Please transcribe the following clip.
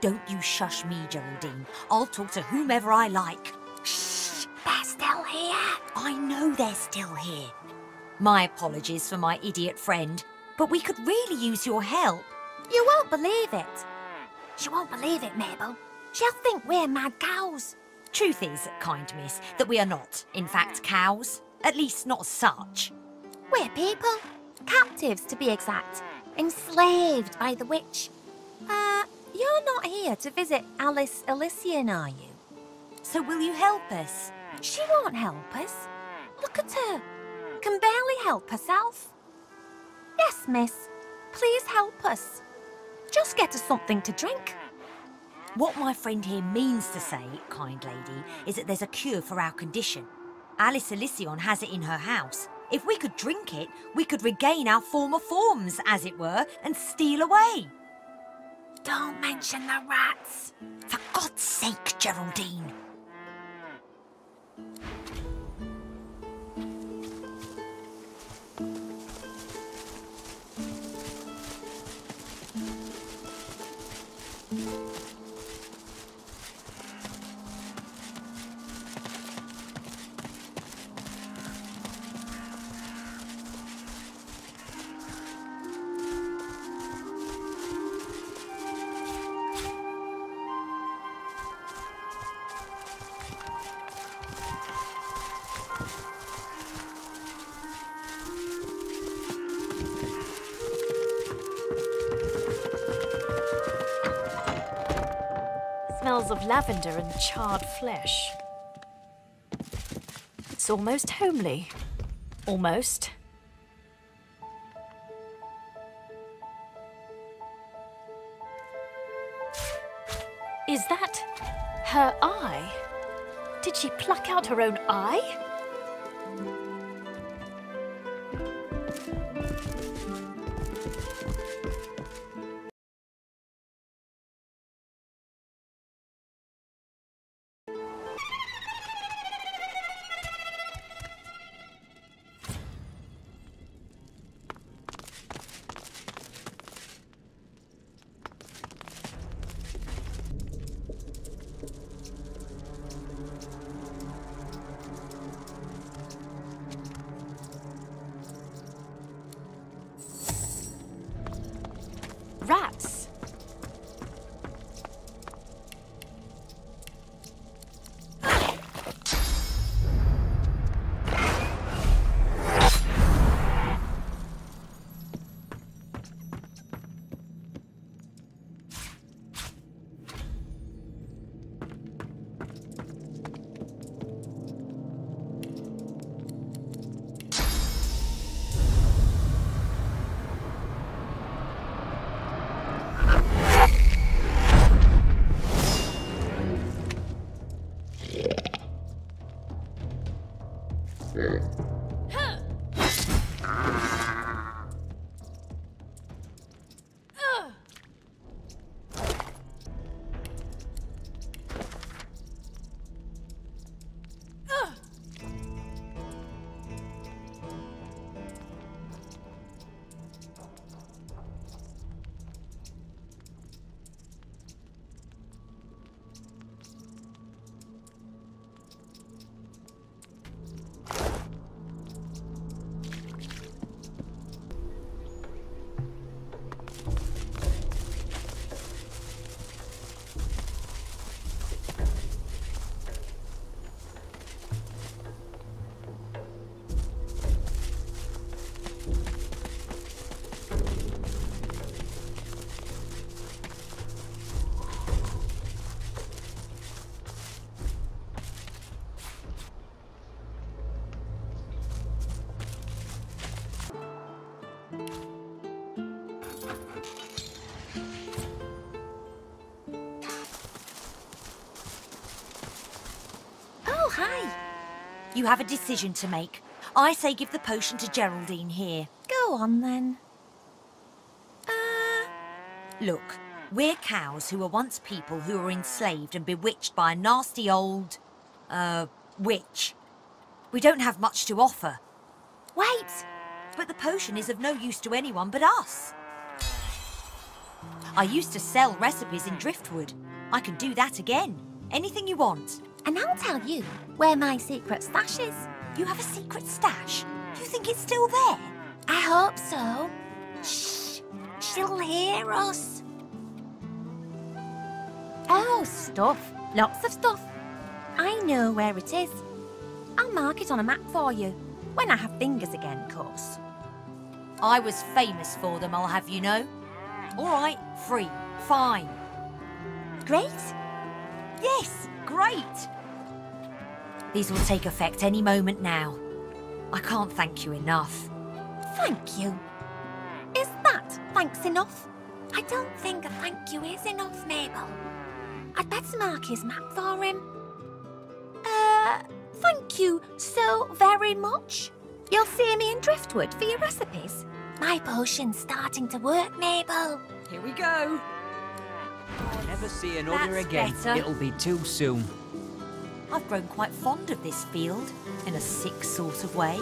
Don't you shush me, Geraldine. I'll talk to whomever I like. Shh, they're still here. I know they're still here. My apologies for my idiot friend, but we could really use your help. You won't believe it. She won't believe it, Mabel. She'll think we're mad cows. Truth is, kind miss, that we are not, in fact, cows. At least not such. We're people. Captives, to be exact. Enslaved by the witch. Uh, you're not here to visit Alice Alisceon, are you? So will you help us? She won't help us. Look at her. Can barely help herself. Yes, miss. Please help us. Just get us something to drink. What my friend here means to say, kind lady, is that there's a cure for our condition. Alice Alisceon has it in her house. If we could drink it, we could regain our former forms, as it were, and steal away. Don't mention the rats. For God's sake, Geraldine. Smells of lavender and charred flesh. It's almost homely. Almost. Is that her eye? Did she pluck out her own eye? Rats. Mm. Oh, hi. You have a decision to make. I say give the potion to Geraldine here. Go on, then. Uh, Look, we're cows who were once people who were enslaved and bewitched by a nasty old, uh, witch. We don't have much to offer, wait. but the potion is of no use to anyone but us. I used to sell recipes in Driftwood. I can do that again. Anything you want. And I'll tell you where my secret stash is. You have a secret stash? You think it's still there? I hope so. Shh, she'll hear us. Oh, stuff. Lots of stuff. I know where it is. I'll mark it on a map for you. When I have fingers again, of course. I was famous for them, I'll have you know. All right, free, fine. Great. Yes, great. These will take effect any moment now. I can't thank you enough. Thank you. Is that thanks enough? I don't think a thank you is enough, Mabel. I'd better mark his map for him. Uh, thank you so very much. You'll see me in Driftwood for your recipes. My potion's starting to work, Mabel. Here we go. Never see another That's again. better. It'll be too soon. I've grown quite fond of this field, in a sick sort of way.